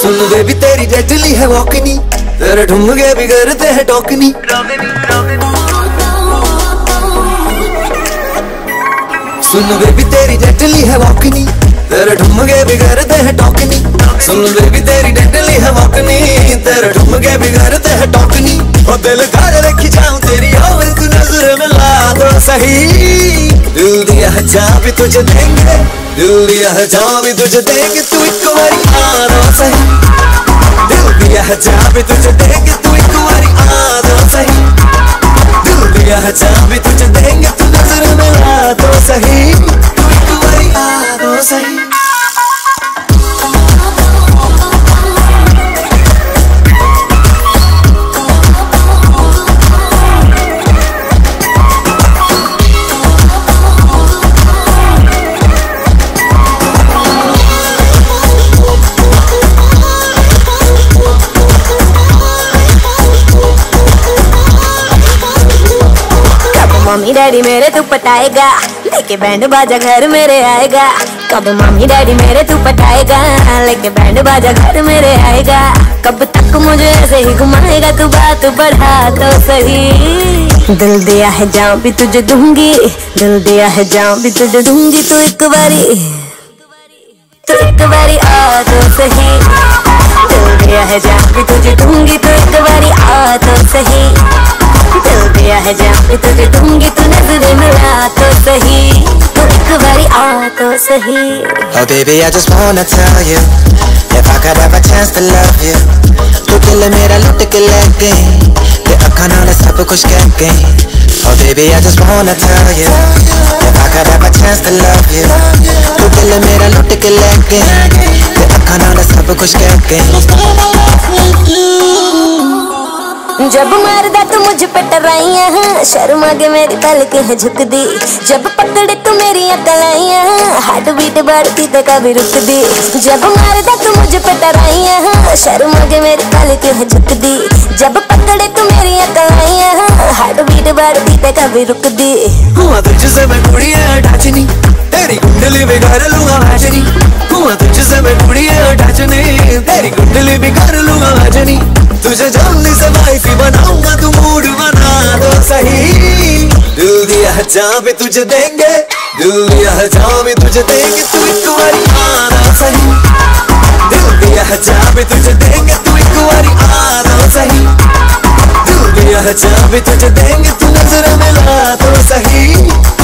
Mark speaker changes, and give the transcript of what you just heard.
Speaker 1: सुन baby तेरी रेजली है वॉकनी। तेरे ढूँगे भी करते हैं टोकनी। सुन बेबी तेरी डेटली है वॉकनी। तेरे ढूँगे भी करते हैं टोकनी। सुन बेबी तेरी डेटली है वॉकनी। तेरे ढूँगे भी करते हैं टोकनी। और दिल धार रखी जाऊँ, तेरी और तू नज़र मिला तो सही। दिल दिया है जा भी तुझे देंगे। दिल दिया है जा भी तुझे देंगे, तू एक बारी आ तो सही। दिल दिया है जा भी तुझे देंगे, तू एक बारी आ तो सही। दिल दिया है जा भी
Speaker 2: मम्मी डैडी मेरे तू पटाएगा लेके बैंड बाजा घर मेरे आएगा। कब मम्मी डैडी मेरे तू पटाएगा लेके बैंड बाजा घर मेरे आएगा। कब तक मुझे ऐसे ही घुमाएगा तू बात बढ़ा तो सही। दिल दिया है जाऊँ भी तुझे दूँगी। दिल दिया है जाऊँ भी तुझे दूँगी तू एक बारी। तू एक बारी आ तो सही। दिल दिया है जाऊँ भी तुझे दूँगी तू एक बारी आ तो सही। दिया है जान भी तुझे दूँगी तू नज़र मिला तो सही तू एक बारी आ तो सही
Speaker 3: Oh baby, I just wanna tell you If I could have a chance to love you तू दिल मेरा लुट के ले गई ते अखा नाल सब कुछ कह गई Oh baby, I just wanna tell you If I could have a chance to love you तू दिल मेरा लुट के ले गई ते अखा नाल सब कुछ कह गई
Speaker 2: जब मारदा तू मुझ पे टराइया हाँ शर्म आगे मेरी पलक है झुक दी जब पकड़े तू मेरी कलाइया हाँ हार्ट बीट बढ़ती तो कभी रुक दी जब मारदा तू मुझ पे टराइया हाँ शर्म आगे मेरी पलक है झुक दी जब पकड़े तू मेरी कलाइया हाँ हार्ट बीट बढ़ती तो कभी रुक दी
Speaker 1: हुआ तुझसे मैं कुड़िया अटैचनी तेरी कुंडली बिगाड़ लूँगा मैचनी हुआ तुझसे मैं कुड़िया अटैचनी तेरी कुंडली बिगाड़ लूँगा मैचनी तुझे जल्दी जहाँ भी तुझे देंगे। दिल दिया है जहाँ भी तुझे देंगे। तू एक बारी आना सही। दिल दिया है जहाँ भी तुझे देंगे। तू एक बारी आना सही। दिल दिया है जहाँ भी तुझे देंगे। तू नज़र में सही एक बारी आ तो सही।